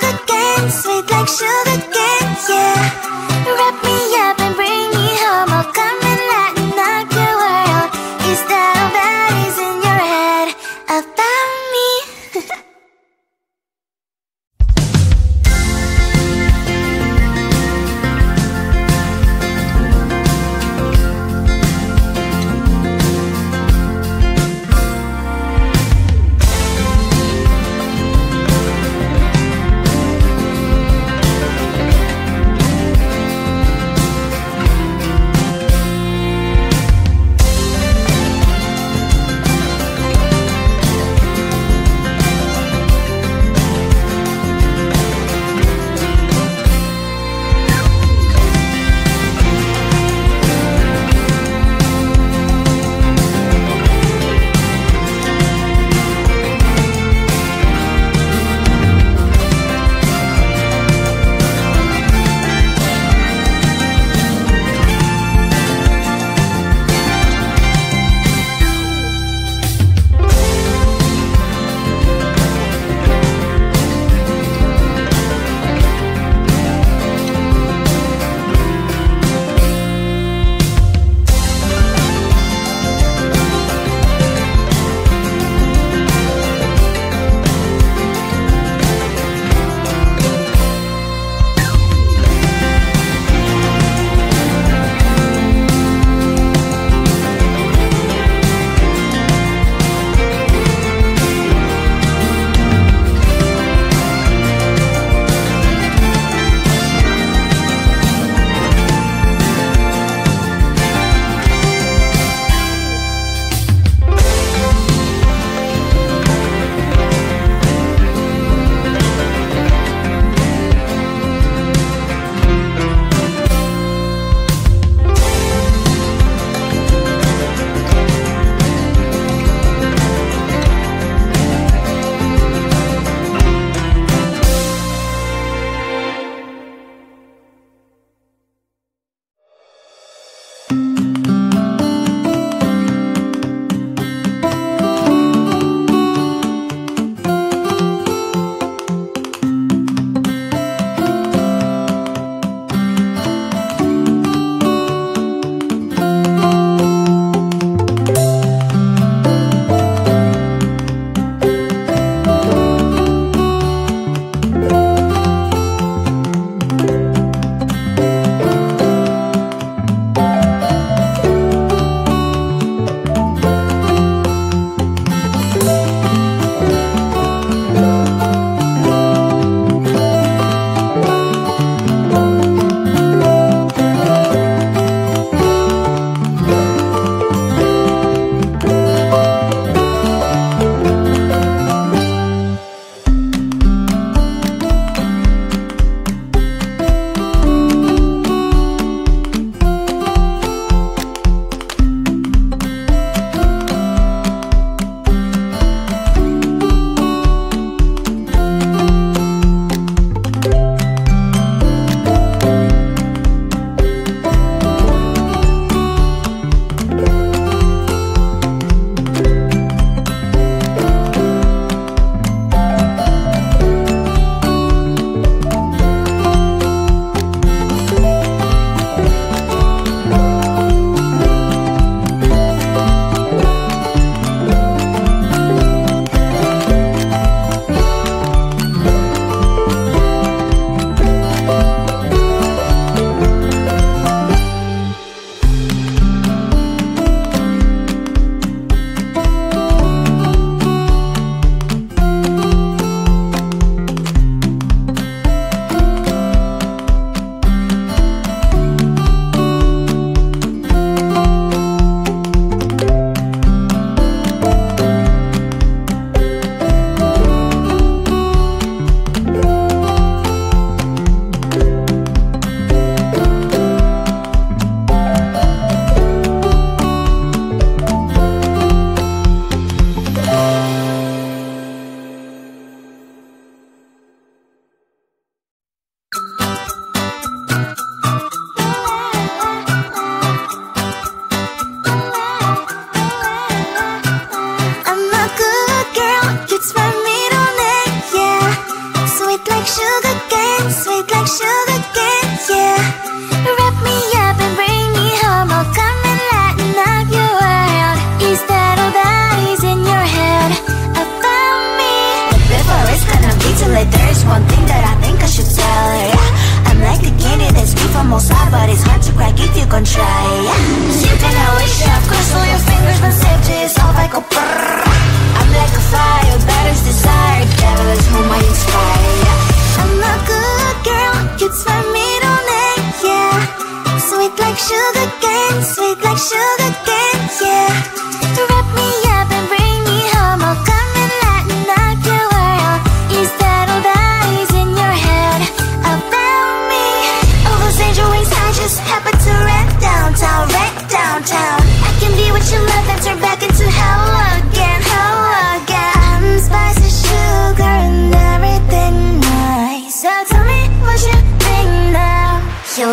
sugar cane, sweet like sugar cane, yeah.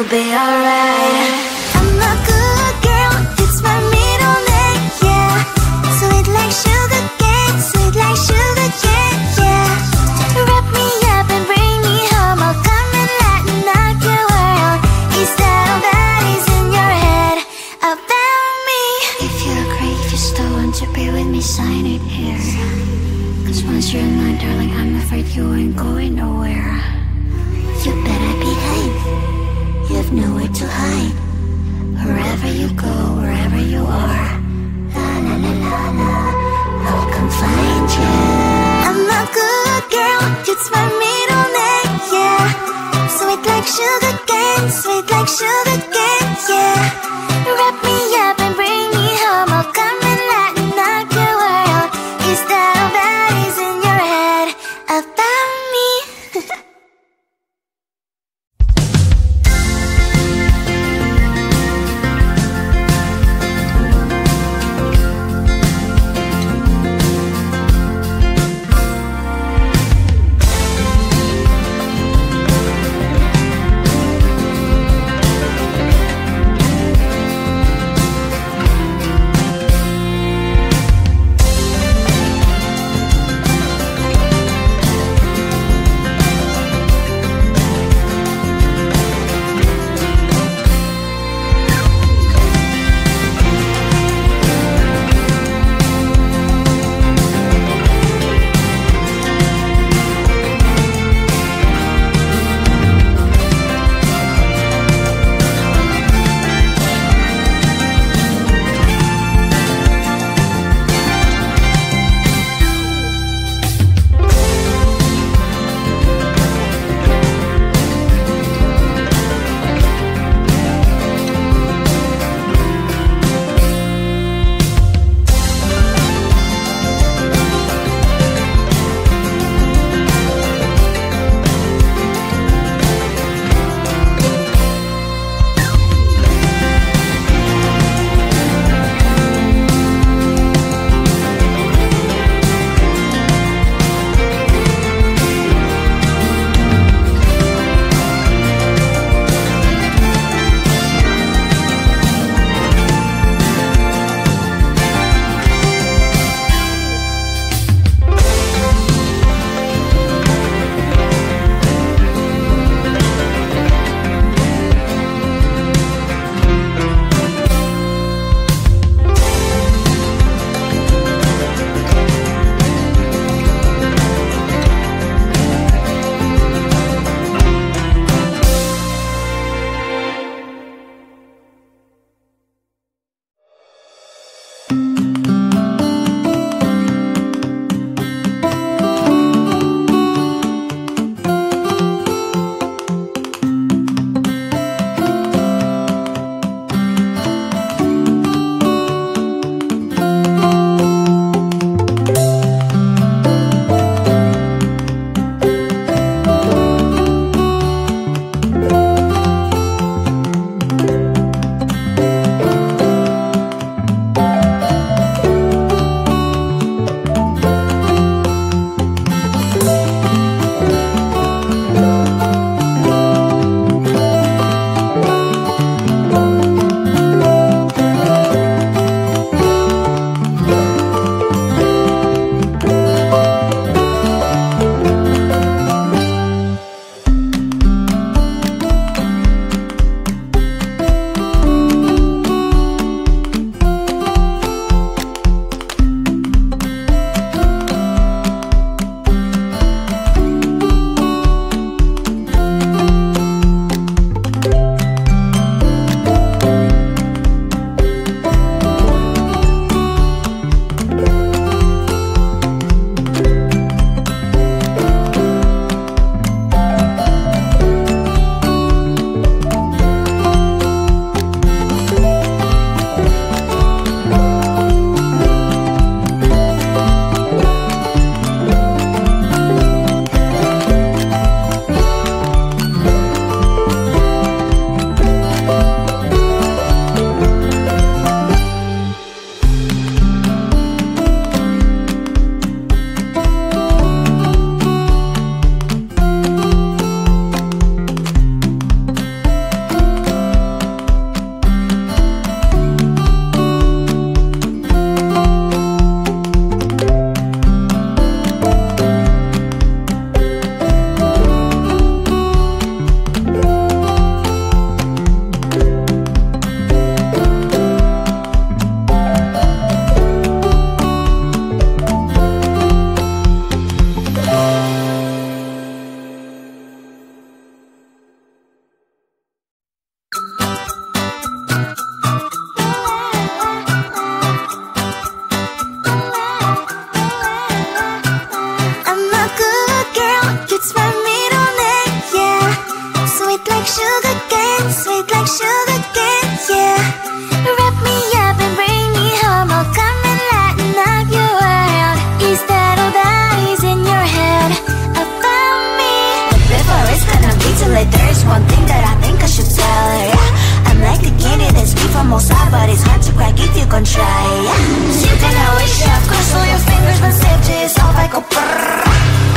Be alright. I'm a good girl, it's my middle name, yeah. Sweet like sugar cane, sweet like sugar cane, yeah. Wrap me up and bring me home I'll come and light knock your world. Is that all that is in your head about me? If you agree, if you still want to be with me, sign it here. Cause once you're in my darling, I'm afraid you ain't going nowhere. sweet like sugar cane, yeah almost hard, but it's hard to crack if you can try. You can always shove, cross all your fingers, but safety is off, like a brrrr.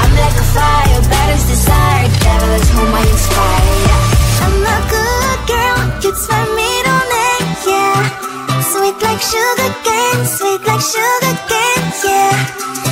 I'm like a fire, batter's desire, devil is whom I inspire. I'm a good girl, It's my middle name. yeah. Sweet like sugar cane, sweet like sugar cane, yeah.